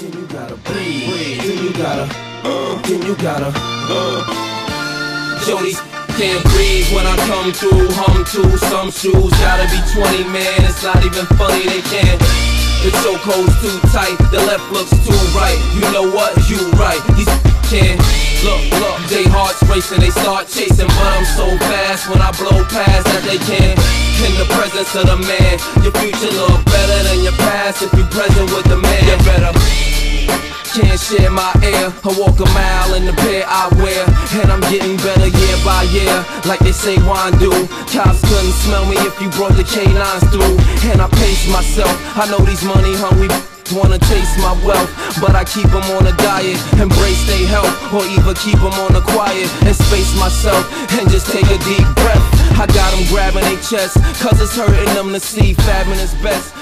then you gotta breathe. Then you gotta, uh, then you gotta, uh. Shorties can't breathe when I come through. Hum to some shoes, gotta be 20, man. It's not even funny, they can't. The chokehold's too tight, the left looks too right. You know what? You right. These can't look, look. They hearts racing, they start chasing, but I'm so fast when I blow past that they can't. In the presence of the man, your future look than your past if you present with the man. You better can't share my air. I walk a mile in the pair I wear, and I'm getting better year by year, like they say wine do. Cops couldn't smell me if you brought the canines through, and I pace myself. I know these money hungry. Wanna chase my wealth, but I keep them on a diet. Embrace their health, or even keep them on the quiet. And space myself, and just take a deep breath. I got them grabbing their chest, cause it's hurting them to see fabbing is best.